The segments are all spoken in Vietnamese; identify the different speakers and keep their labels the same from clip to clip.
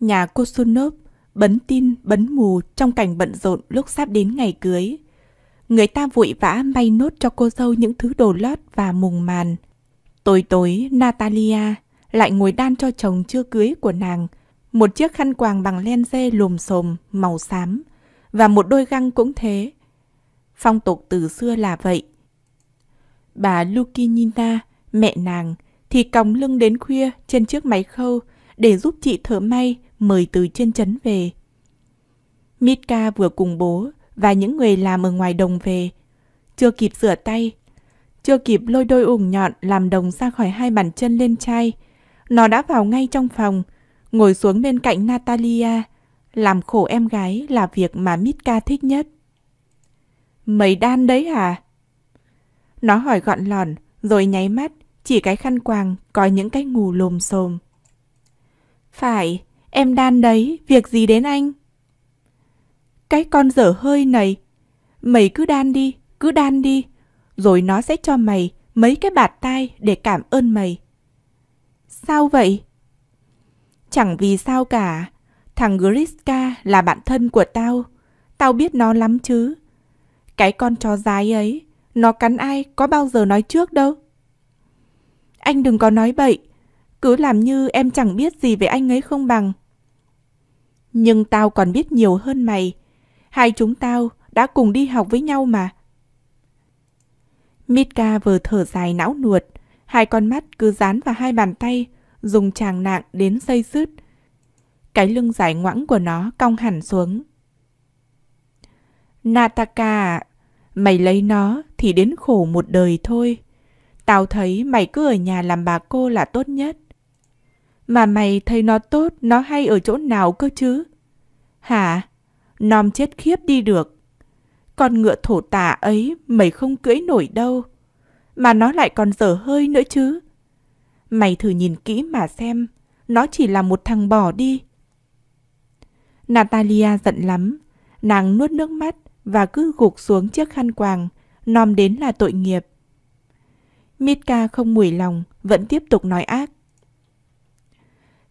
Speaker 1: Nhà cô bấn tin bấn mù trong cảnh bận rộn lúc sắp đến ngày cưới. Người ta vội vã may nốt cho cô dâu những thứ đồ lót và mùng màn. Tối tối, Natalia lại ngồi đan cho chồng chưa cưới của nàng một chiếc khăn quàng bằng len dê lùm xồm màu xám và một đôi găng cũng thế. Phong tục từ xưa là vậy. Bà Lukinina, mẹ nàng, thì còng lưng đến khuya trên chiếc máy khâu để giúp chị thợ may mời từ trên trấn về. Mitka vừa cùng bố và những người làm ở ngoài đồng về. Chưa kịp rửa tay, chưa kịp lôi đôi ủng nhọn làm đồng ra khỏi hai bàn chân lên chai, nó đã vào ngay trong phòng, ngồi xuống bên cạnh Natalia, làm khổ em gái là việc mà Mitka thích nhất. Mày đan đấy hả? Nó hỏi gọn lòn, rồi nháy mắt, chỉ cái khăn quàng có những cái ngù lồm xồm. Phải, em đan đấy, việc gì đến anh? Cái con dở hơi này, mày cứ đan đi, cứ đan đi, rồi nó sẽ cho mày mấy cái bạt tai để cảm ơn mày. Sao vậy? Chẳng vì sao cả, thằng Griska là bạn thân của tao, tao biết nó lắm chứ. Cái con chó dái ấy, nó cắn ai có bao giờ nói trước đâu. Anh đừng có nói bậy, cứ làm như em chẳng biết gì về anh ấy không bằng. Nhưng tao còn biết nhiều hơn mày. Hai chúng tao đã cùng đi học với nhau mà. Mitka vừa thở dài não nuột, hai con mắt cứ dán vào hai bàn tay, dùng tràng nạng đến xây sứt. Cái lưng dài ngoãng của nó cong hẳn xuống. Nataka, à, mày lấy nó thì đến khổ một đời thôi. Tao thấy mày cứ ở nhà làm bà cô là tốt nhất. Mà mày thấy nó tốt, nó hay ở chỗ nào cơ chứ? Hả? Nom chết khiếp đi được. Con ngựa thổ tả ấy mày không cưỡi nổi đâu. Mà nó lại còn dở hơi nữa chứ. Mày thử nhìn kỹ mà xem, nó chỉ là một thằng bò đi. Natalia giận lắm, nàng nuốt nước mắt và cứ gục xuống chiếc khăn quàng, nom đến là tội nghiệp. Mitka không mùi lòng, vẫn tiếp tục nói ác.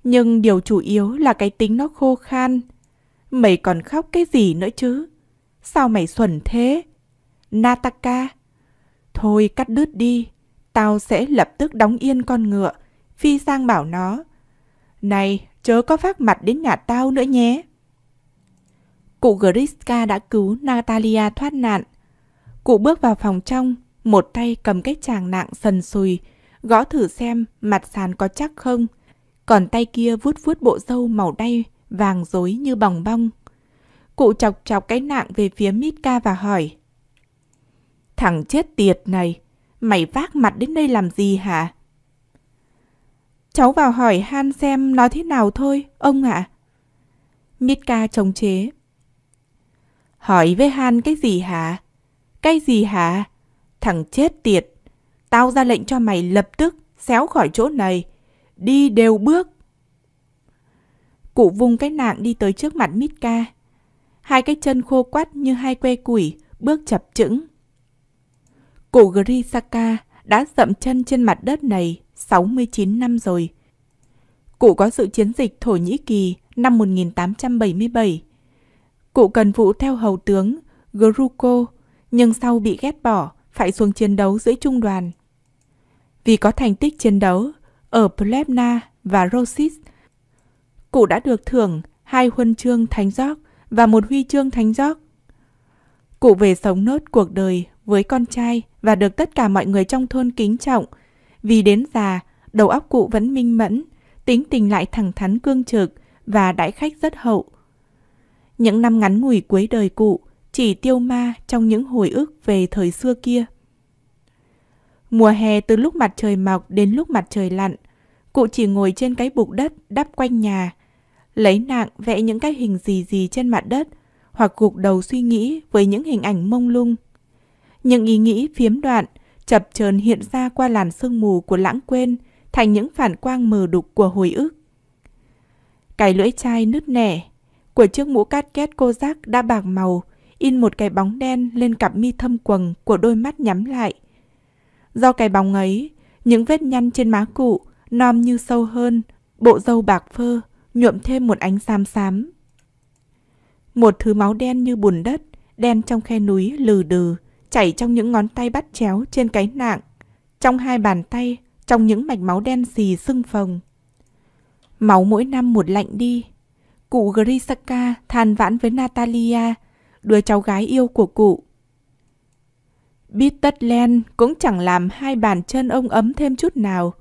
Speaker 1: Nhưng điều chủ yếu là cái tính nó khô khan. Mày còn khóc cái gì nữa chứ? Sao mày xuẩn thế? Nataka. Thôi cắt đứt đi. Tao sẽ lập tức đóng yên con ngựa. Phi sang bảo nó. Này, chớ có phát mặt đến nhà tao nữa nhé. Cụ Griska đã cứu Natalia thoát nạn. Cụ bước vào phòng trong, một tay cầm cái chàng nặng sần sùi, gõ thử xem mặt sàn có chắc không. Còn tay kia vuốt vuốt bộ râu màu đay, vàng rối như bòng bong. Cụ chọc chọc cái nạng về phía Mitka và hỏi. Thằng chết tiệt này, mày vác mặt đến đây làm gì hả? Cháu vào hỏi Han xem nó thế nào thôi, ông ạ. À? Mitka chống chế. Hỏi với Han cái gì hả? Cái gì hả? Thằng chết tiệt. Tao ra lệnh cho mày lập tức xéo khỏi chỗ này. Đi đều bước. Cụ vung cái nạng đi tới trước mặt Mitka. Hai cái chân khô quắt như hai que củi, bước chập chững. Cụ Grisaka đã dậm chân trên mặt đất này 69 năm rồi. Cụ có sự chiến dịch Thổ Nhĩ Kỳ năm 1877. Cụ cần vụ theo hầu tướng Gruko, nhưng sau bị ghét bỏ, phải xuống chiến đấu dưới trung đoàn. Vì có thành tích chiến đấu ở Plevna và Rosis, cụ đã được thưởng hai huân chương thánh gióc và một huy chương thánh gióc. Cụ về sống nốt cuộc đời với con trai và được tất cả mọi người trong thôn kính trọng. Vì đến già, đầu óc cụ vẫn minh mẫn, tính tình lại thẳng thắn cương trực và đãi khách rất hậu. Những năm ngắn ngủi cuối đời cụ chỉ tiêu ma trong những hồi ức về thời xưa kia. Mùa hè từ lúc mặt trời mọc đến lúc mặt trời lặn, cụ chỉ ngồi trên cái bục đất đắp quanh nhà, lấy nạng vẽ những cái hình gì gì trên mặt đất hoặc gục đầu suy nghĩ với những hình ảnh mông lung. Những ý nghĩ phiếm đoạn, chập chờn hiện ra qua làn sương mù của lãng quên thành những phản quang mờ đục của hồi ức. Cái lưỡi chai nứt nẻ của chiếc mũ cát két cô giác đã bạc màu, in một cái bóng đen lên cặp mi thâm quầng của đôi mắt nhắm lại. Do cái bóng ấy, những vết nhăn trên má cụ nom như sâu hơn, bộ râu bạc phơ nhuộm thêm một ánh xám xám. Một thứ máu đen như bùn đất, đen trong khe núi lừ đừ, chảy trong những ngón tay bắt chéo trên cái nạng, trong hai bàn tay, trong những mạch máu đen xì sưng phồng. Máu mỗi năm một lạnh đi. Cụ Grisaka than vãn với Natalia, đứa cháu gái yêu của cụ. Biết tất len cũng chẳng làm hai bàn chân ông ấm thêm chút nào.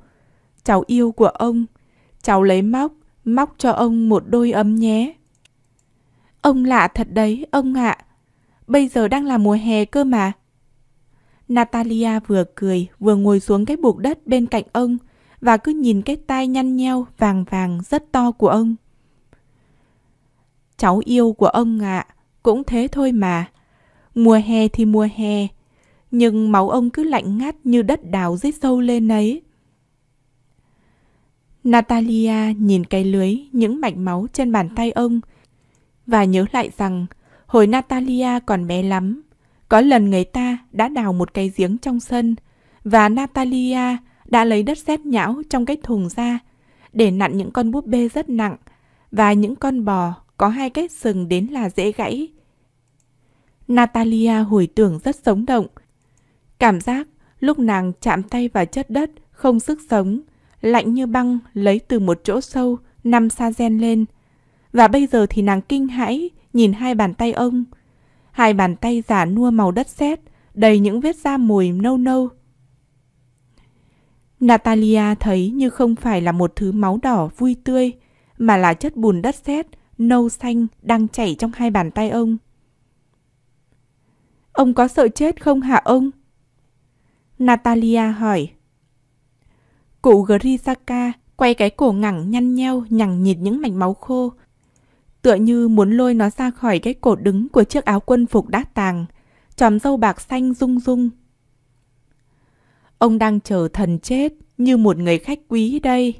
Speaker 1: Cháu yêu của ông, cháu lấy móc, móc cho ông một đôi ấm nhé. Ông lạ thật đấy, ông ạ. Bây giờ đang là mùa hè cơ mà. Natalia vừa cười vừa ngồi xuống cái bục đất bên cạnh ông và cứ nhìn cái tai nhăn nheo vàng vàng rất to của ông. Cháu yêu của ông ạ, cũng thế thôi mà. Mùa hè thì mùa hè, nhưng máu ông cứ lạnh ngắt như đất đào dưới sâu lên ấy. Natalia nhìn cái lưới, những mạch máu trên bàn tay ông và nhớ lại rằng hồi Natalia còn bé lắm, có lần người ta đã đào một cái giếng trong sân và Natalia đã lấy đất sét nhão trong cái thùng ra để nặn những con búp bê rất nặng và những con bò có hai cái sừng đến là dễ gãy. Natalia hồi tưởng rất sống động. Cảm giác lúc nàng chạm tay vào chất đất không sức sống, lạnh như băng lấy từ một chỗ sâu năm sa gen lên. Và bây giờ thì nàng kinh hãi nhìn hai bàn tay ông. Hai bàn tay giả nua màu đất sét, đầy những vết da mùi nâu nâu. Natalia thấy như không phải là một thứ máu đỏ vui tươi, mà là chất bùn đất sét nâu xanh đang chảy trong hai bàn tay ông. Ông có sợ chết không hả ông? Natalia hỏi. Cụ Grisaka quay cái cổ ngẳng nhăn nheo nhằng nhịt những mảnh máu khô. Tựa như muốn lôi nó ra khỏi cái cổ đứng của chiếc áo quân phục đã tàng, tròm dâu bạc xanh rung rung. Ông đang chờ thần chết như một người khách quý đây.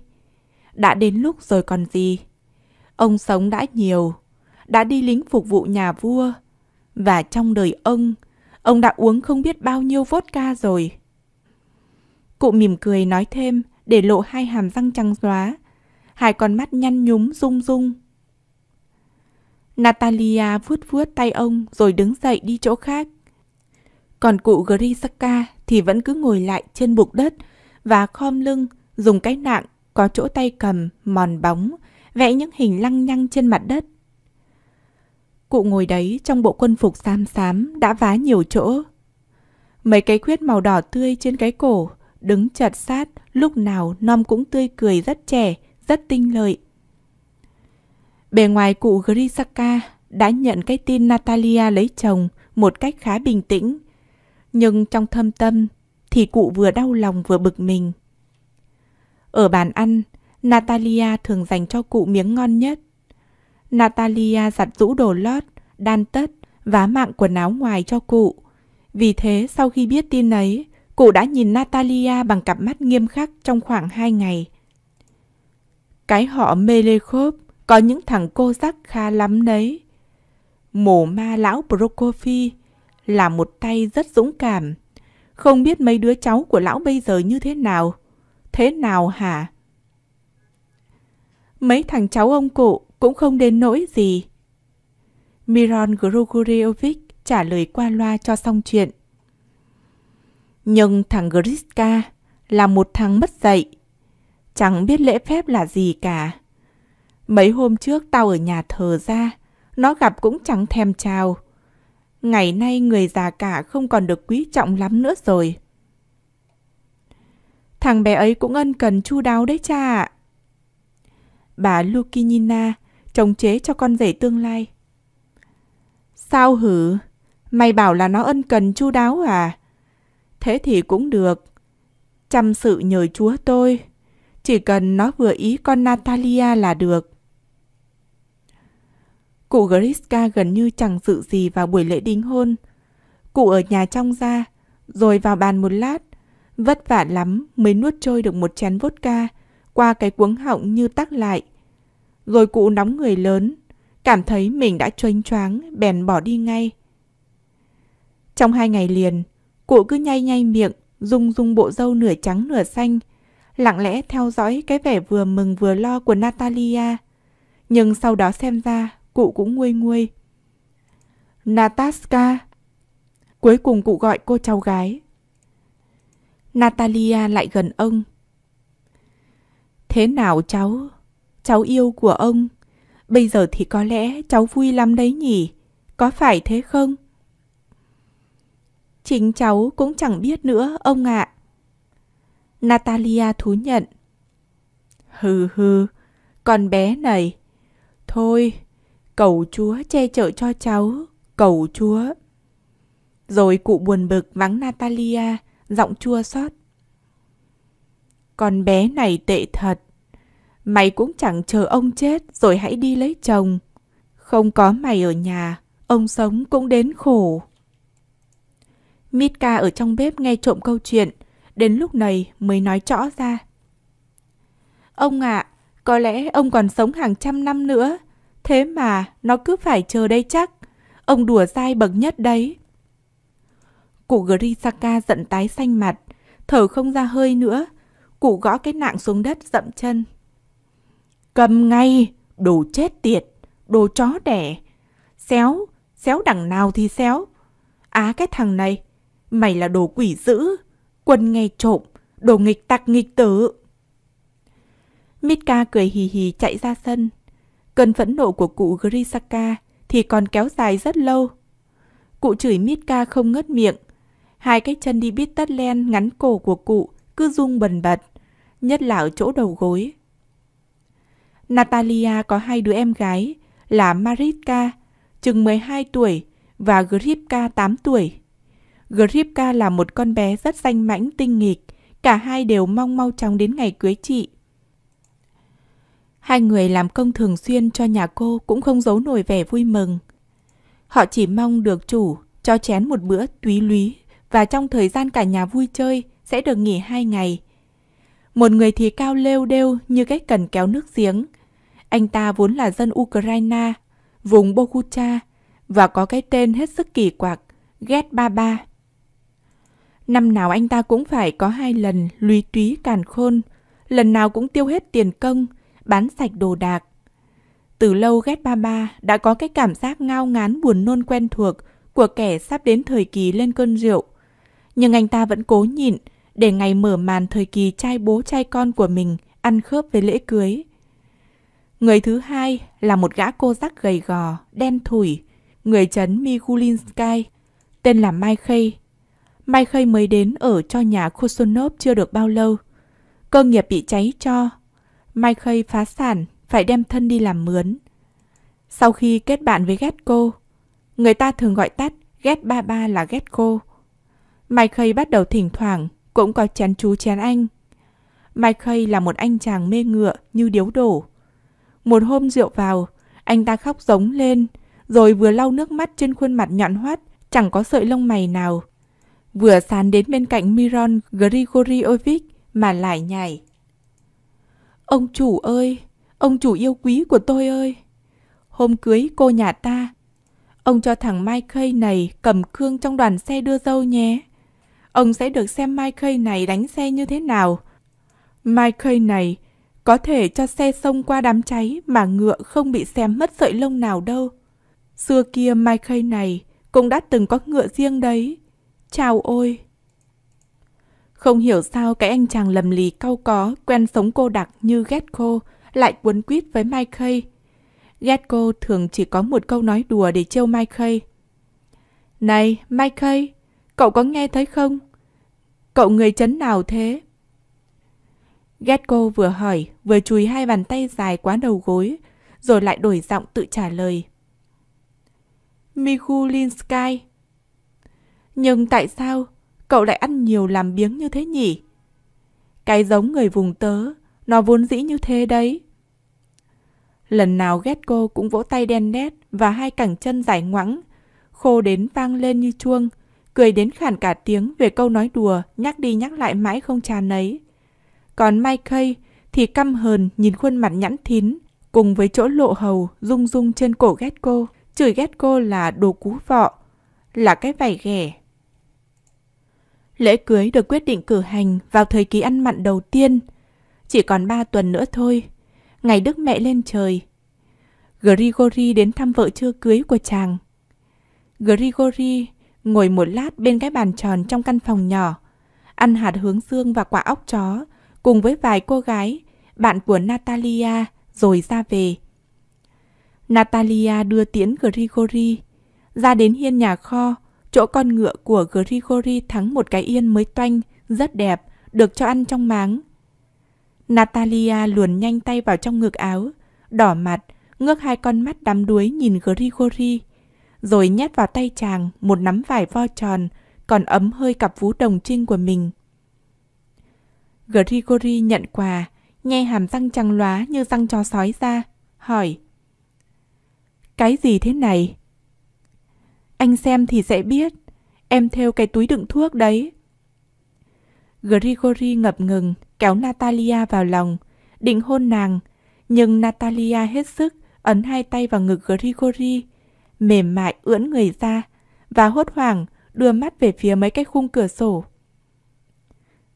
Speaker 1: Đã đến lúc rồi còn gì. Ông sống đã nhiều, đã đi lính phục vụ nhà vua. Và trong đời ông, ông đã uống không biết bao nhiêu vodka rồi. Cụ mỉm cười nói thêm để lộ hai hàm răng trắng xóa, hai con mắt nhăn nhúm rung rung. Natalia vuốt vuốt tay ông rồi đứng dậy đi chỗ khác. Còn cụ Grisaka thì vẫn cứ ngồi lại trên bục đất và khom lưng dùng cái nạng có chỗ tay cầm mòn bóng vẽ những hình lăng nhăng trên mặt đất. Cụ ngồi đấy trong bộ quân phục xám xám đã vá nhiều chỗ. Mấy cái khuyết màu đỏ tươi trên cái cổ đứng chặt sát lúc nào Nom cũng tươi cười rất trẻ, rất tinh lợi. Bề ngoài cụ Grisaka đã nhận cái tin Natalia lấy chồng một cách khá bình tĩnh. Nhưng trong thâm tâm thì cụ vừa đau lòng vừa bực mình. Ở bàn ăn, Natalia thường dành cho cụ miếng ngon nhất. Natalia giặt rũ đồ lót, đan tất, vá mạng quần áo ngoài cho cụ. Vì thế sau khi biết tin ấy, cụ đã nhìn Natalia bằng cặp mắt nghiêm khắc trong khoảng hai ngày. Cái họ Melekhov có những thằng cô sắc khá lắm đấy. Mổ ma lão Prokofy là một tay rất dũng cảm. Không biết mấy đứa cháu của lão bây giờ như thế nào. Thế nào hả? Mấy thằng cháu ông cụ cũng không đến nỗi gì. Miron Grigorievich trả lời qua loa cho xong chuyện. Nhưng thằng Griska là một thằng mất dạy. Chẳng biết lễ phép là gì cả. Mấy hôm trước tao ở nhà thờ ra, nó gặp cũng chẳng thèm chào. Ngày nay người già cả không còn được quý trọng lắm nữa rồi. Thằng bé ấy cũng ân cần chu đáo đấy cha ạ. Bà Lukinina trồng chế cho con rể tương lai. Sao hử? Mày bảo là nó ân cần chu đáo à? Thế thì cũng được. Chăm sự nhờ chúa tôi. Chỉ cần nó vừa ý con Natalia là được. Cụ Griska gần như chẳng dự gì vào buổi lễ đính hôn. Cụ ở nhà trong ra, rồi vào bàn một lát. Vất vả lắm mới nuốt trôi được một chén vodka qua cái cuống họng như tắc lại. Rồi cụ nóng người lớn, cảm thấy mình đã choáng choáng, bèn bỏ đi ngay. Trong hai ngày liền, cụ cứ nhay nhay miệng, rung rung bộ râu nửa trắng nửa xanh, lặng lẽ theo dõi cái vẻ vừa mừng vừa lo của Natalia. Nhưng sau đó xem ra cụ cũng nguôi nguôi. Nataska. Cuối cùng cụ gọi cô cháu gái. Natalia lại gần ông. Thế nào cháu? Cháu yêu của ông. Bây giờ thì có lẽ cháu vui lắm đấy nhỉ? Có phải thế không? Chính cháu cũng chẳng biết nữa, ông ạ. Natalia thú nhận. Hừ hừ, con bé này. Thôi, cầu chúa che chở cho cháu, cầu chúa. Rồi cụ buồn bực vắng Natalia, giọng chua xót. Con bé này tệ thật. Mày cũng chẳng chờ ông chết rồi hãy đi lấy chồng. Không có mày ở nhà, ông sống cũng đến khổ. Mitka ở trong bếp nghe trộm câu chuyện, đến lúc này mới nói rõ ra. Ông ạ, à, có lẽ ông còn sống hàng trăm năm nữa, thế mà nó cứ phải chờ đây chắc. Ông đùa dai bậc nhất đấy. Cụ Grisaka giận tái xanh mặt, thở không ra hơi nữa. Cụ gõ cái nạng xuống đất dậm chân. Cầm ngay, đồ chết tiệt, đồ chó đẻ. Xéo, xéo đằng nào thì xéo. Á cái thằng này, mày là đồ quỷ dữ, quân nghe trộm, đồ nghịch tặc nghịch tử. Mitka cười hì hì chạy ra sân. Cơn phẫn nộ của cụ Grisaka thì còn kéo dài rất lâu. Cụ chửi Mitka không ngớt miệng. Hai cái chân đi bít tất len ngắn cổ của cụ cứ rung bần bật, nhất là ở chỗ đầu gối. Natalia có hai đứa em gái là Maritka, chừng 12 tuổi, và Gripka 8 tuổi. Gripka là một con bé rất danh mãnh tinh nghịch, cả hai đều mong mau chóng đến ngày cưới chị. Hai người làm công thường xuyên cho nhà cô cũng không giấu nổi vẻ vui mừng. Họ chỉ mong được chủ cho chén một bữa túy lúy và trong thời gian cả nhà vui chơi sẽ được nghỉ hai ngày. Một người thì cao lêu đêu như cái cần kéo nước giếng. Anh ta vốn là dân Ukraine, vùng Bokucha và có cái tên hết sức kỳ quặc, Get Baba. Ba. Năm nào anh ta cũng phải có hai lần lùi túy càn khôn, lần nào cũng tiêu hết tiền công, bán sạch đồ đạc. Từ lâu ghét ba ba đã có cái cảm giác ngao ngán buồn nôn quen thuộc của kẻ sắp đến thời kỳ lên cơn rượu. Nhưng anh ta vẫn cố nhịn để ngày mở màn thời kỳ trai bố trai con của mình ăn khớp với lễ cưới. Người thứ hai là một gã cô rắc gầy gò, đen thủi, người trấn Migulinsky, tên là Mai Khây. Mai Khây mới đến ở cho nhà Khosonov chưa được bao lâu. Cơ nghiệp bị cháy cho. Mai Khây phá sản, phải đem thân đi làm mướn. Sau khi kết bạn với ghét cô, người ta thường gọi tắt ghét ba ba là ghét cô. Mai Khây bắt đầu thỉnh thoảng cũng có chén chú chén anh. Mai Khây là một anh chàng mê ngựa như điếu đổ. Một hôm rượu vào, anh ta khóc giống lên, rồi vừa lau nước mắt trên khuôn mặt nhọn hoắt, chẳng có sợi lông mày nào. Vừa sán đến bên cạnh Miron Grigorievich mà lại nhảy. Ông chủ ơi, ông chủ yêu quý của tôi ơi. Hôm cưới cô nhà ta, ông cho thằng Mike này cầm cương trong đoàn xe đưa dâu nhé. Ông sẽ được xem Mike này đánh xe như thế nào. Mike này có thể cho xe xông qua đám cháy mà ngựa không bị xem mất sợi lông nào đâu. Xưa kia Mike này cũng đã từng có ngựa riêng đấy. Chào ôi! Không hiểu sao cái anh chàng lầm lì cau có, quen sống cô đặc như ghét cô lại cuốn quýt với michael ghét cô thường chỉ có một câu nói đùa để trêu Mike Này, Mike cậu có nghe thấy không? Cậu người chấn nào thế? ghét cô vừa hỏi, vừa chùi hai bàn tay dài quá đầu gối, rồi lại đổi giọng tự trả lời. Mikulinskaya. Nhưng tại sao cậu lại ăn nhiều làm biếng như thế nhỉ? Cái giống người vùng tớ, nó vốn dĩ như thế đấy. Lần nào ghét cô cũng vỗ tay đen đét và hai cẳng chân dài ngoẵng, khô đến vang lên như chuông, cười đến khản cả tiếng về câu nói đùa nhắc đi nhắc lại mãi không tràn ấy. Còn Mike thì căm hờn nhìn khuôn mặt nhẵn thín, cùng với chỗ lộ hầu rung rung trên cổ ghét cô, chửi ghét cô là đồ cú vọ, là cái vảy ghẻ. Lễ cưới được quyết định cử hành vào thời kỳ ăn mặn đầu tiên. Chỉ còn ba tuần nữa thôi. Ngày Đức Mẹ lên trời. Grigori đến thăm vợ chưa cưới của chàng. Grigori ngồi một lát bên cái bàn tròn trong căn phòng nhỏ, ăn hạt hướng dương và quả óc chó, cùng với vài cô gái, bạn của Natalia, rồi ra về. Natalia đưa tiễn Grigori, ra đến hiên nhà kho, chỗ con ngựa của Grigori thắng một cái yên mới toanh, rất đẹp, được cho ăn trong máng. Natalia luồn nhanh tay vào trong ngực áo, đỏ mặt, ngước hai con mắt đắm đuối nhìn Grigori, rồi nhét vào tay chàng một nắm vải vo tròn, còn ấm hơi cặp vú đồng trinh của mình. Grigori nhận quà, nghe hàm răng trắng lóa như răng chó sói ra, hỏi. Cái gì thế này? Anh xem thì sẽ biết, em theo cái túi đựng thuốc đấy. Grigory ngập ngừng, kéo Natalia vào lòng, định hôn nàng, nhưng Natalia hết sức ấn hai tay vào ngực Grigory, mềm mại ưỡn người ra và hốt hoảng đưa mắt về phía mấy cái khung cửa sổ.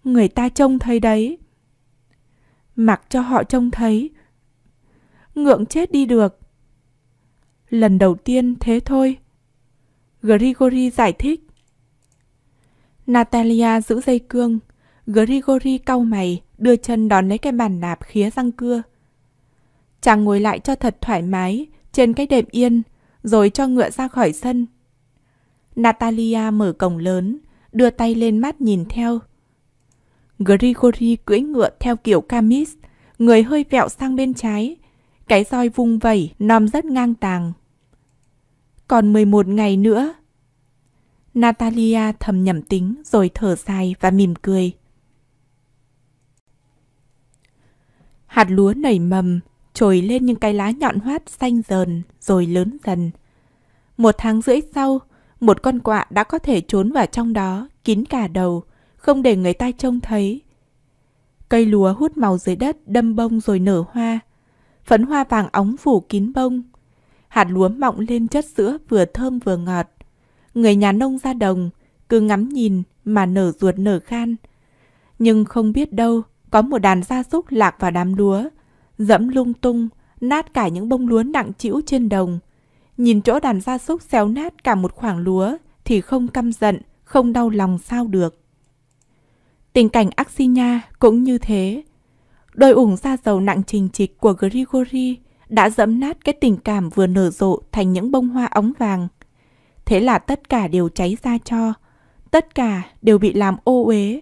Speaker 1: Người ta trông thấy đấy. Mặc cho họ trông thấy. Ngượng chết đi được. Lần đầu tiên thế thôi. Grigory giải thích. Natalia giữ dây cương. Grigory cau mày, đưa chân đón lấy cái bàn nạp khía răng cưa. Chàng ngồi lại cho thật thoải mái, trên cái đệm yên, rồi cho ngựa ra khỏi sân. Natalia mở cổng lớn, đưa tay lên mắt nhìn theo. Grigory cưỡi ngựa theo kiểu Camis, người hơi vẹo sang bên trái. Cái roi vung vẩy, nom rất ngang tàng. Còn 11 ngày nữa. Natalia thầm nhẩm tính rồi thở dài và mỉm cười. Hạt lúa nảy mầm, trồi lên những cái lá nhọn hoắt xanh dờn rồi lớn dần. Một tháng rưỡi sau, một con quạ đã có thể trốn vào trong đó, kín cả đầu, không để người ta trông thấy. Cây lúa hút màu dưới đất đâm bông rồi nở hoa. Phấn hoa vàng óng phủ kín bông. Hạt lúa mọng lên chất sữa vừa thơm vừa ngọt. Người nhà nông ra đồng, cứ ngắm nhìn mà nở ruột nở khan. Nhưng không biết đâu, có một đàn gia súc lạc vào đám lúa, dẫm lung tung, nát cả những bông lúa nặng trĩu trên đồng. Nhìn chỗ đàn gia súc xéo nát cả một khoảng lúa thì không căm giận, không đau lòng sao được. Tình cảnh Axinia cũng như thế. Đôi ủng da dầu nặng trình trịch của Grigori đã dẫm nát cái tình cảm vừa nở rộ thành những bông hoa óng vàng. Thế là tất cả đều cháy ra cho, tất cả đều bị làm ô uế.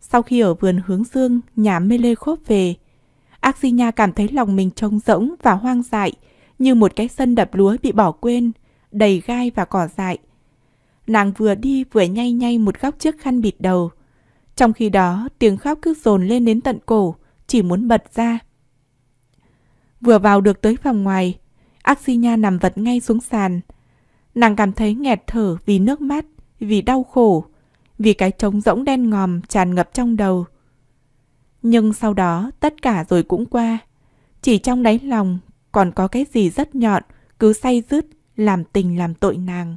Speaker 1: Sau khi ở vườn hướng dương, nhà Melechov về, Axinya cảm thấy lòng mình trống rỗng và hoang dại, như một cái sân đập lúa bị bỏ quên, đầy gai và cỏ dại. Nàng vừa đi vừa nhay nhay một góc chiếc khăn bịt đầu. Trong khi đó, tiếng khóc cứ dồn lên đến tận cổ, chỉ muốn bật ra. Vừa vào được tới phòng ngoài, Axinya nằm vật ngay xuống sàn. Nàng cảm thấy nghẹt thở vì nước mắt, vì đau khổ, vì cái trống rỗng đen ngòm tràn ngập trong đầu. Nhưng sau đó tất cả rồi cũng qua. Chỉ trong đáy lòng còn có cái gì rất nhọn, cứ say dứt, làm tình làm tội nàng.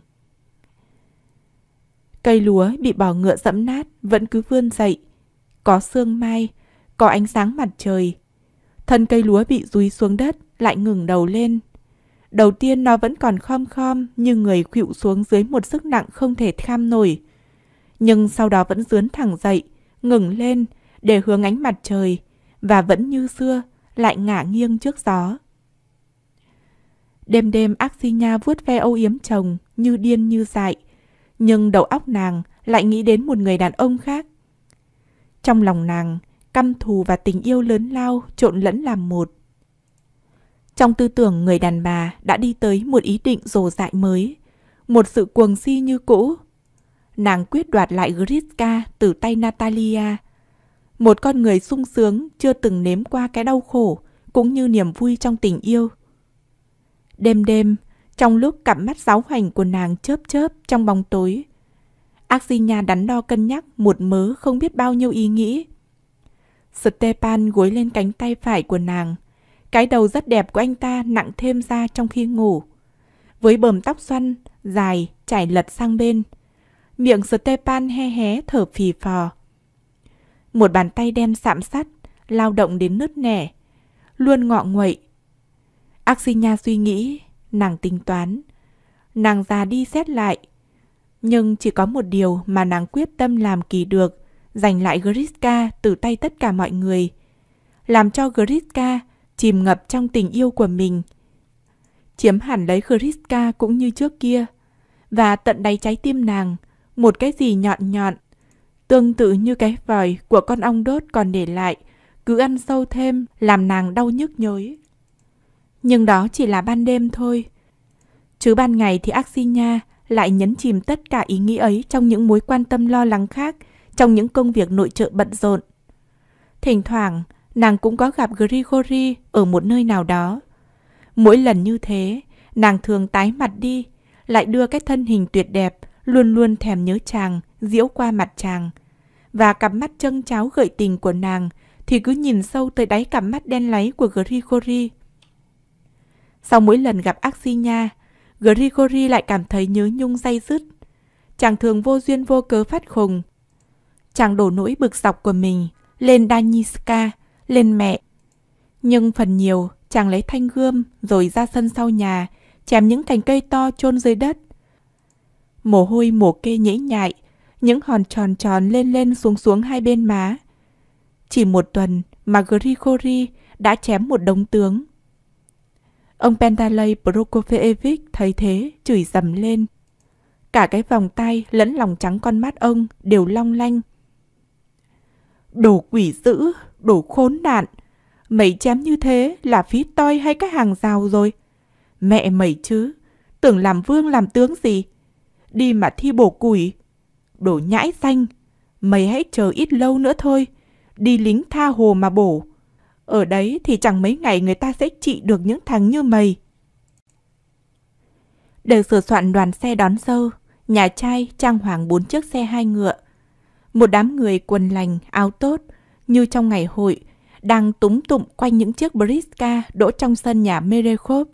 Speaker 1: Cây lúa bị bò ngựa dẫm nát vẫn cứ vươn dậy. Có sương mai, có ánh sáng mặt trời. Thân cây lúa bị rúi xuống đất lại ngừng đầu lên. Đầu tiên nó vẫn còn khom khom như người khuỵu xuống dưới một sức nặng không thể kham nổi. Nhưng sau đó vẫn dướn thẳng dậy, ngừng lên để hướng ánh mặt trời và vẫn như xưa lại ngả nghiêng trước gió. Đêm đêm Axinya vuốt ve âu yếm chồng như điên như dại, nhưng đầu óc nàng lại nghĩ đến một người đàn ông khác. Trong lòng nàng, căm thù và tình yêu lớn lao trộn lẫn làm một. Trong tư tưởng người đàn bà đã đi tới một ý định rồ dại mới, một sự cuồng si như cũ. Nàng quyết đoạt lại Griska từ tay Natalia. Một con người sung sướng chưa từng nếm qua cái đau khổ cũng như niềm vui trong tình yêu. Đêm đêm, trong lúc cặp mắt giáo hoành của nàng chớp chớp trong bóng tối. Axinya đắn đo cân nhắc một mớ không biết bao nhiêu ý nghĩ. Stepan gối lên cánh tay phải của nàng. Cái đầu rất đẹp của anh ta nặng thêm ra trong khi ngủ. Với bờm tóc xoăn, dài, chảy lật sang bên. Miệng Stepan he hé thở phì phò. Một bàn tay đen sạm sắt, lao động đến nứt nẻ. Luôn ngọ nguậy. Axinya suy nghĩ, nàng tính toán. Nàng già đi xét lại. Nhưng chỉ có một điều mà nàng quyết tâm làm kỳ được, giành lại Griska từ tay tất cả mọi người. Làm cho Griska chìm ngập trong tình yêu của mình. Chiếm hẳn lấy Griska cũng như trước kia. Và tận đáy trái tim nàng, một cái gì nhọn nhọn, tương tự như cái vòi của con ong đốt còn để lại, cứ ăn sâu thêm, làm nàng đau nhức nhối. Nhưng đó chỉ là ban đêm thôi. Chứ ban ngày thì Axina lại nhấn chìm tất cả ý nghĩ ấy trong những mối quan tâm lo lắng khác, trong những công việc nội trợ bận rộn. Thỉnh thoảng, nàng cũng có gặp Grigori ở một nơi nào đó. Mỗi lần như thế, nàng thường tái mặt đi, lại đưa cái thân hình tuyệt đẹp, luôn luôn thèm nhớ chàng, diễu qua mặt chàng. Và cặp mắt trân cháo gợi tình của nàng thì cứ nhìn sâu tới đáy cặp mắt đen láy của Grigori. Sau mỗi lần gặp Axinya, Grigori lại cảm thấy nhớ nhung dây dứt. Chàng thường vô duyên vô cớ phát khùng. Chàng đổ nỗi bực dọc của mình lên Daniska, lên mẹ. Nhưng phần nhiều, chàng lấy thanh gươm rồi ra sân sau nhà, chém những cành cây to chôn dưới đất. Mồ hôi mồ kê nhễ nhại, những hòn tròn tròn lên lên xuống xuống hai bên má. Chỉ một tuần mà Grigori đã chém một đống tướng. Ông Pentalei Prokofievic thấy thế, chửi dầm lên. Cả cái vòng tay lẫn lòng trắng con mắt ông đều long lanh. Đồ quỷ dữ, đồ khốn nạn. Mày chém như thế là phí toi hay cái hàng rào rồi? Mẹ mày chứ, tưởng làm vương làm tướng gì? Đi mà thi bổ củi. Đồ nhãi xanh, mày hãy chờ ít lâu nữa thôi. Đi lính tha hồ mà bổ. Ở đấy thì chẳng mấy ngày người ta sẽ trị được những thằng như mày. Để sửa soạn đoàn xe đón dâu, nhà trai trang hoàng bốn chiếc xe hai ngựa. Một đám người quần lành, áo tốt, như trong ngày hội, đang túng tụng quanh những chiếc Briska đỗ trong sân nhà Merekhov.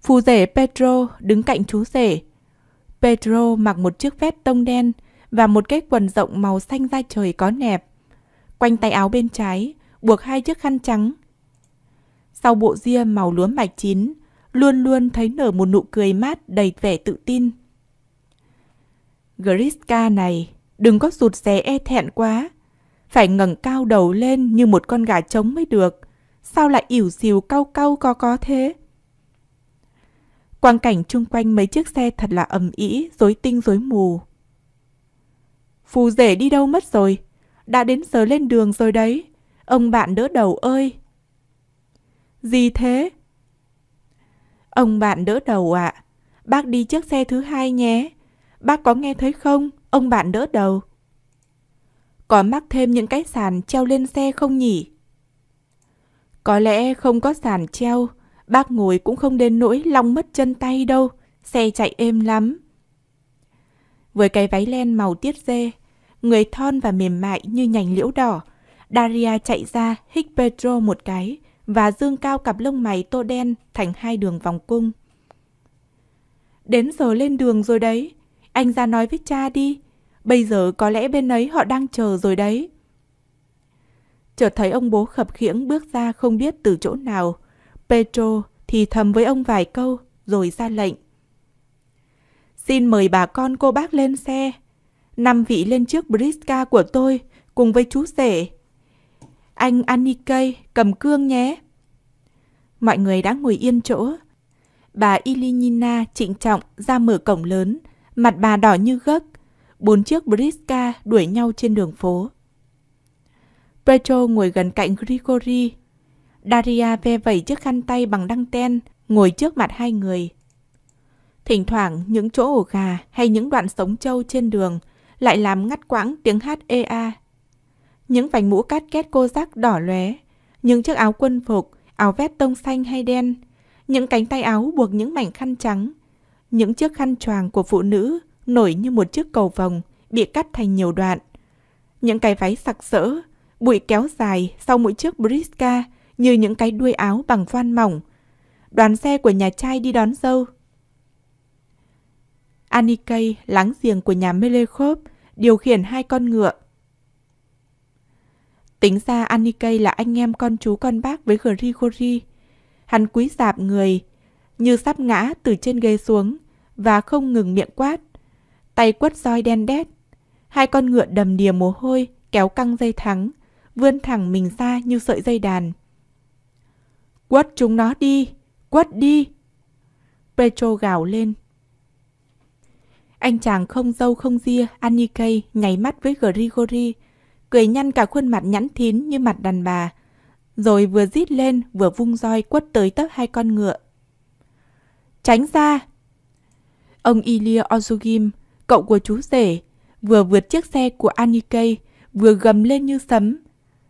Speaker 1: Phù rể Petro đứng cạnh chú rể. Petro mặc một chiếc vest tông đen và một cái quần rộng màu xanh da trời có nẹp. Quanh tay áo bên trái buộc hai chiếc khăn trắng. Sau bộ ria màu lúa mạch chín, luôn luôn thấy nở một nụ cười mát đầy vẻ tự tin. Griska này, đừng có rụt rè e thẹn quá. Phải ngẩng cao đầu lên như một con gà trống mới được. Sao lại ỉu xìu cau cau có có thế? Quang cảnh chung quanh mấy chiếc xe thật là ầm ĩ, rối tinh rối mù. Phù rể đi đâu mất rồi? Đã đến giờ lên đường rồi đấy. Ông bạn đỡ đầu ơi! Gì thế? Ông bạn đỡ đầu ạ. À? Bác đi chiếc xe thứ hai nhé. Bác có nghe thấy không? Ông bạn đỡ đầu. Có mắc thêm những cái sàn treo lên xe không nhỉ? Có lẽ không có sàn treo, bác ngồi cũng không đến nỗi long mất chân tay đâu, xe chạy êm lắm. Với cái váy len màu tiết dê, người thon và mềm mại như nhành liễu đỏ, Daria chạy ra hích Pedro một cái và dương cao cặp lông mày tô đen thành hai đường vòng cung. Đến giờ lên đường rồi đấy, anh ra nói với cha đi, bây giờ có lẽ bên ấy họ đang chờ rồi đấy. Chợt thấy ông bố khập khiễng bước ra không biết từ chỗ nào, Petro thì thầm với ông vài câu rồi ra lệnh. Xin mời bà con cô bác lên xe. Năm vị lên trước Briska của tôi cùng với chú rể anh Anikei cầm cương nhé. Mọi người đã ngồi yên chỗ. Bà Ilinina trịnh trọng ra mở cổng lớn, mặt bà đỏ như gấc. Bốn chiếc Briska đuổi nhau trên đường phố. Petro ngồi gần cạnh Grigori. Daria ve vẩy chiếc khăn tay bằng đăng ten, ngồi trước mặt hai người. Thỉnh thoảng những chỗ ổ gà hay những đoạn sống trâu trên đường lại làm ngắt quãng tiếng hát ea những vành mũ cát két cô giác đỏ lóe, những chiếc áo quân phục, áo vest tông xanh hay đen, những cánh tay áo buộc những mảnh khăn trắng, những chiếc khăn choàng của phụ nữ nổi như một chiếc cầu vồng bị cắt thành nhiều đoạn. Những cái váy sặc sỡ, bụi kéo dài sau mỗi chiếc briska như những cái đuôi áo bằng voan mỏng. Đoàn xe của nhà trai đi đón dâu. Anikei, láng giềng của nhà Melekhov, điều khiển hai con ngựa Tính ra Anikei là anh em con chú con bác với Grigori. Hắn quý dạp người, như sắp ngã từ trên ghế xuống và không ngừng miệng quát. Tay quất roi đen đét. Hai con ngựa đầm đìa mồ hôi kéo căng dây thắng, vươn thẳng mình ra như sợi dây đàn. Quất chúng nó đi! Quất đi! Petro gào lên. Anh chàng không dâu không ria, Anikei nháy mắt với Grigori, cười nhăn cả khuôn mặt nhẵn thín như mặt đàn bà, rồi vừa rít lên vừa vung roi quất tới tấp hai con ngựa. Tránh ra! Ông Ilia Ozugim, cậu của chú rể, vừa vượt chiếc xe của Anikei, vừa gầm lên như sấm.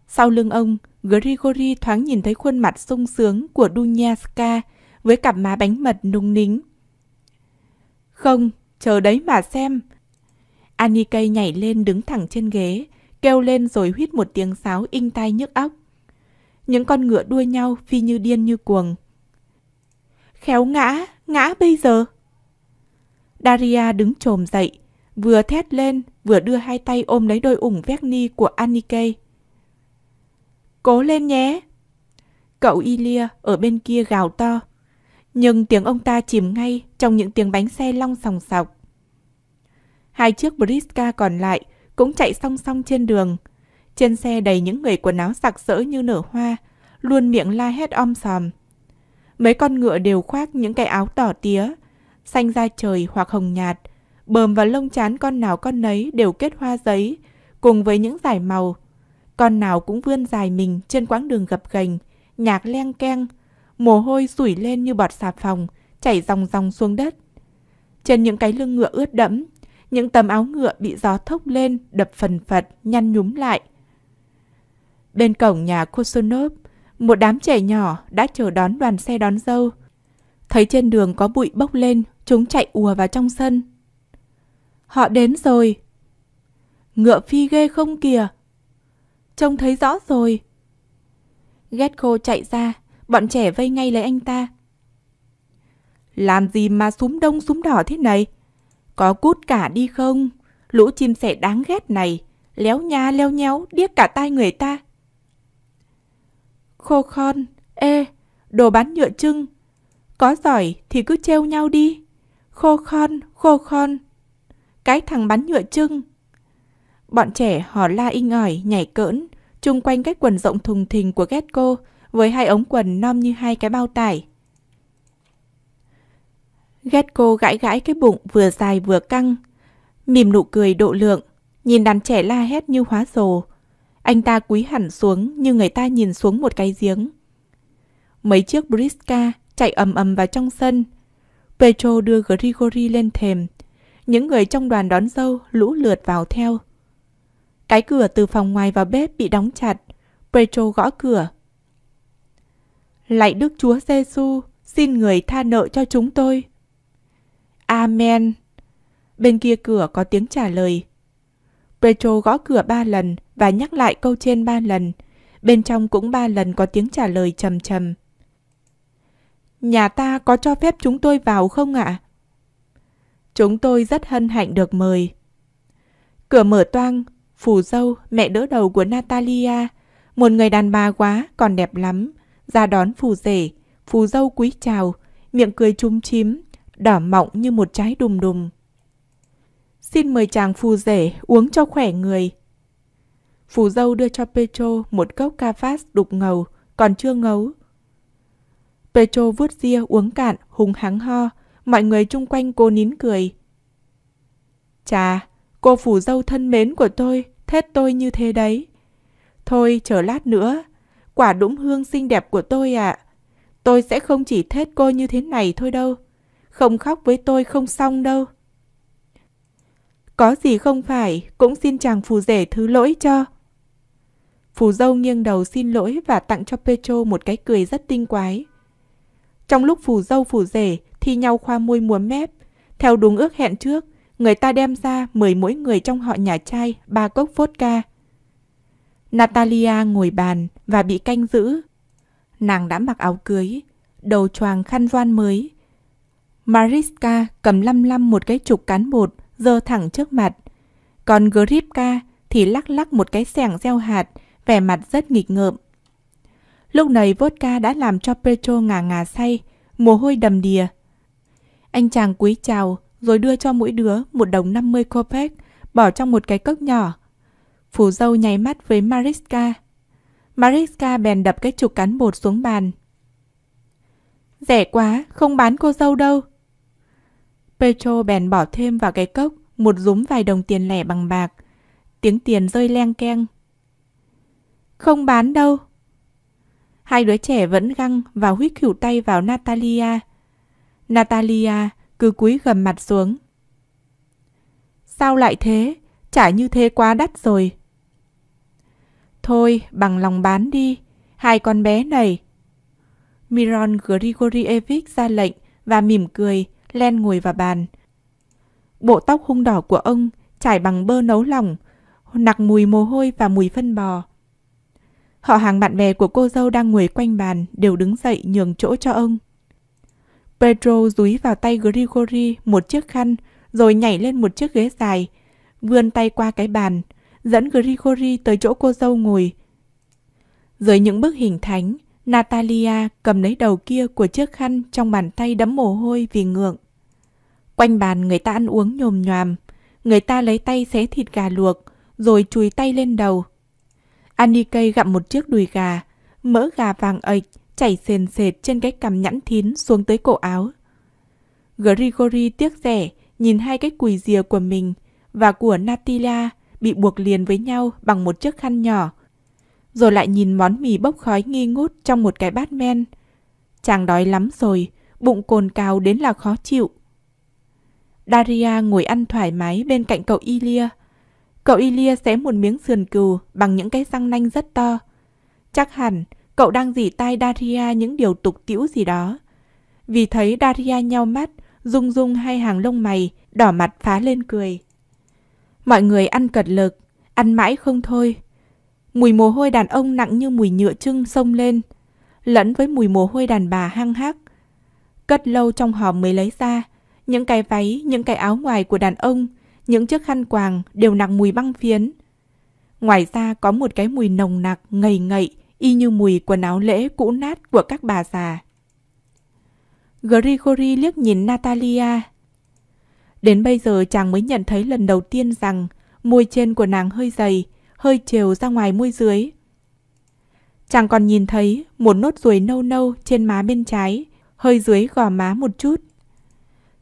Speaker 1: Sau lưng ông, Grigori thoáng nhìn thấy khuôn mặt sung sướng của Dunyaska với cặp má bánh mật nung nính. Không, chờ đấy mà xem. Anikei nhảy lên đứng thẳng trên ghế, kêu lên rồi huýt một tiếng sáo inh tai nhức óc. Những con ngựa đua nhau phi như điên như cuồng. Khéo ngã, ngã bây giờ. Daria đứng trồm dậy, vừa thét lên, vừa đưa hai tay ôm lấy đôi ủng Verni của Anike. Cố lên nhé! Cậu Ilia ở bên kia gào to. Nhưng tiếng ông ta chìm ngay trong những tiếng bánh xe long sòng sọc. Hai chiếc Briska còn lại cũng chạy song song trên đường. Trên xe đầy những người quần áo sặc sỡ như nở hoa, luôn miệng la hét om sòm. Mấy con ngựa đều khoác những cái áo đỏ tía, xanh da trời hoặc hồng nhạt, bờm và lông chán con nào con nấy đều kết hoa giấy, cùng với những dải màu. Con nào cũng vươn dài mình trên quãng đường gập ghềnh, nhạc leng keng, mồ hôi sủi lên như bọt xà phòng, chảy dòng dòng xuống đất. Trên những cái lưng ngựa ướt đẫm, những tấm áo ngựa bị gió thốc lên, đập phần phật, nhăn nhúm lại. Bên cổng nhà Kusunov, một đám trẻ nhỏ đã chờ đón đoàn xe đón dâu. Thấy trên đường có bụi bốc lên, chúng chạy ùa vào trong sân. Họ đến rồi. Ngựa phi ghê không kìa. Trông thấy rõ rồi. ghét khô chạy ra, bọn trẻ vây ngay lấy anh ta. Làm gì mà súng đông súng đỏ thế này? Có cút cả đi không? Lũ chim sẻ đáng ghét này, léo nha leo nhéo, điếc cả tai người ta. Khô khon, ê, đồ bán nhựa trưng. Có giỏi thì cứ treo nhau đi. Khô khon, khô khon. Cái thằng bắn nhựa trưng. Bọn trẻ họ la inh ỏi, nhảy cỡn, chung quanh cái quần rộng thùng thình của Getco với hai ống quần non như hai cái bao tải. Getco gãi gãi cái bụng vừa dài vừa căng, mỉm nụ cười độ lượng, nhìn đàn trẻ la hét như hóa rồ. Anh ta cúi hẳn xuống như người ta nhìn xuống một cái giếng. Mấy chiếc Briska chạy ầm ầm vào trong sân. Petro đưa Grigori lên thềm. Những người trong đoàn đón dâu lũ lượt vào theo. Cái cửa từ phòng ngoài vào bếp bị đóng chặt. Petro gõ cửa. Lạy Đức Chúa Giêsu, xin người tha nợ cho chúng tôi. Amen. Bên kia cửa có tiếng trả lời. Petro gõ cửa ba lần và nhắc lại câu trên ba lần. Bên trong cũng ba lần có tiếng trả lời trầm trầm. Nhà ta có cho phép chúng tôi vào không ạ? Chúng tôi rất hân hạnh được mời. Cửa mở toang, phù dâu, mẹ đỡ đầu của Natalia, một người đàn bà quá, còn đẹp lắm, ra đón phù rể, phù dâu quý chào, miệng cười chung chím, đỏ mọng như một trái đùm đùm. Xin mời chàng phù rể uống cho khỏe người. Phù dâu đưa cho Petro một cốc cà phát đục ngầu, còn chưa ngấu. Petro vuốt ria uống cạn, hùng hắng ho, mọi người chung quanh cô nín cười. Chà, cô phù dâu thân mến của tôi, thết tôi như thế đấy. Thôi, chờ lát nữa, quả đũng hương xinh đẹp của tôi ạ. À. Tôi sẽ không chỉ thết cô như thế này thôi đâu. Không khóc với tôi không xong đâu. Có gì không phải, cũng xin chàng phù rể thứ lỗi cho. Phù dâu nghiêng đầu xin lỗi và tặng cho Petro một cái cười rất tinh quái. Trong lúc phù dâu phù rể thi nhau khoa môi múa mép, theo đúng ước hẹn trước, người ta đem ra mời mỗi người trong họ nhà trai ba cốc vodka. Natalia ngồi bàn và bị canh giữ. Nàng đã mặc áo cưới, đầu choàng khăn voan mới. Mariska cầm lăm lăm một cái trục cán bột giơ thẳng trước mặt. Còn Gripka thì lắc lắc một cái xẻng gieo hạt, vẻ mặt rất nghịch ngợm. Lúc này vodka đã làm cho Petro ngà ngà say, mồ hôi đầm đìa. Anh chàng cúi chào, rồi đưa cho mỗi đứa một đồng 50 kopek, bỏ trong một cái cốc nhỏ. Phù dâu nháy mắt với Mariska. Mariska bèn đập cái trục cán bột xuống bàn. Rẻ quá, không bán cô dâu đâu. Petro bèn bỏ thêm vào cái cốc một rúm vài đồng tiền lẻ bằng bạc. Tiếng tiền rơi leng keng. Không bán đâu. Hai đứa trẻ vẫn găng và huyết khỉu tay vào Natalia. Natalia cứ cúi gầm mặt xuống. Sao lại thế? Trả như thế quá đắt rồi. Thôi, bằng lòng bán đi. Hai con bé này. Miron Grigorievich ra lệnh và mỉm cười, len ngồi vào bàn. Bộ tóc hung đỏ của ông trải bằng bơ nấu lòng, nặc mùi mồ hôi và mùi phân bò. Họ hàng bạn bè của cô dâu đang ngồi quanh bàn đều đứng dậy nhường chỗ cho ông. Pedro dúi vào tay Grigori một chiếc khăn rồi nhảy lên một chiếc ghế dài, vươn tay qua cái bàn, dẫn Grigori tới chỗ cô dâu ngồi. Dưới những bức hình thánh, Natalia cầm lấy đầu kia của chiếc khăn trong bàn tay đẫm mồ hôi vì ngượng. Quanh bàn người ta ăn uống nhồm nhòm, người ta lấy tay xé thịt gà luộc, rồi chùi tay lên đầu. Annie gặm một chiếc đùi gà, mỡ gà vàng ệch chảy sền sệt trên cái cằm nhẵn thín xuống tới cổ áo. Grigori tiếc rẻ nhìn hai cái quỳ rìa của mình và của Natalia bị buộc liền với nhau bằng một chiếc khăn nhỏ. Rồi lại nhìn món mì bốc khói nghi ngút trong một cái bát men. Chàng đói lắm rồi, bụng cồn cào đến là khó chịu. Daria ngồi ăn thoải mái bên cạnh cậu Ilia. Cậu Ilia xé một miếng sườn cừu bằng những cái răng nanh rất to. Chắc hẳn cậu đang dỉ tai Daria những điều tục tĩu gì đó. Vì thấy Daria nhau mắt, rung rung hai hàng lông mày, đỏ mặt phá lên cười. Mọi người ăn cật lực, ăn mãi không thôi. Mùi mồ hôi đàn ông nặng như mùi nhựa trưng xông lên, lẫn với mùi mồ hôi đàn bà hăng hắc. Cất lâu trong hòm mới lấy ra, những cái váy, những cái áo ngoài của đàn ông, những chiếc khăn quàng đều nặng mùi băng phiến. Ngoài ra có một cái mùi nồng nặc, ngầy ngậy, y như mùi quần áo lễ cũ nát của các bà già. Grigory liếc nhìn Natalia. Đến bây giờ chàng mới nhận thấy lần đầu tiên rằng môi trên của nàng hơi dày, hơi trều ra ngoài môi dưới. Chàng còn nhìn thấy một nốt ruồi nâu nâu trên má bên trái, hơi dưới gò má một chút.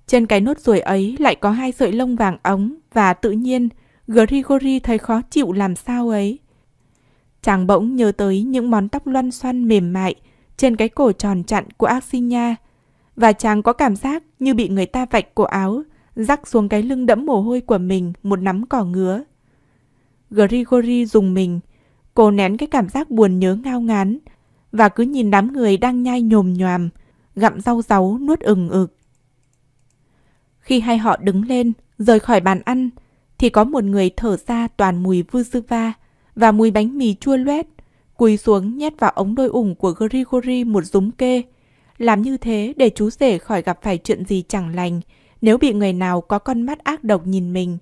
Speaker 1: Trên cái nốt ruồi ấy lại có hai sợi lông vàng ống và tự nhiên Grigori thấy khó chịu làm sao ấy. Chàng bỗng nhớ tới những món tóc loăn xoăn mềm mại trên cái cổ tròn chặn của Axinia và chàng có cảm giác như bị người ta vạch cổ áo, rắc xuống cái lưng đẫm mồ hôi của mình một nắm cỏ ngứa. Grigory dùng mình, cô nén cái cảm giác buồn nhớ ngao ngán và cứ nhìn đám người đang nhai nhồm nhòm, gặm rau ráu nuốt ừng ực. Khi hai họ đứng lên, rời khỏi bàn ăn, thì có một người thở ra toàn mùi vư sư va và mùi bánh mì chua loét, cúi xuống nhét vào ống đôi ủng của Grigory một dúng kê. Làm như thế để chú rể khỏi gặp phải chuyện gì chẳng lành nếu bị người nào có con mắt ác độc nhìn mình.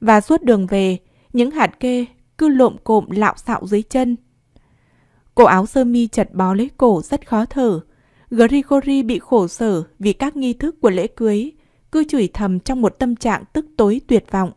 Speaker 1: Và suốt đường về, những hạt kê cứ lộm cộm lạo xạo dưới chân. Cổ áo sơ mi chật bó lấy cổ rất khó thở. Grigori bị khổ sở vì các nghi thức của lễ cưới cứ chửi thầm trong một tâm trạng tức tối tuyệt vọng.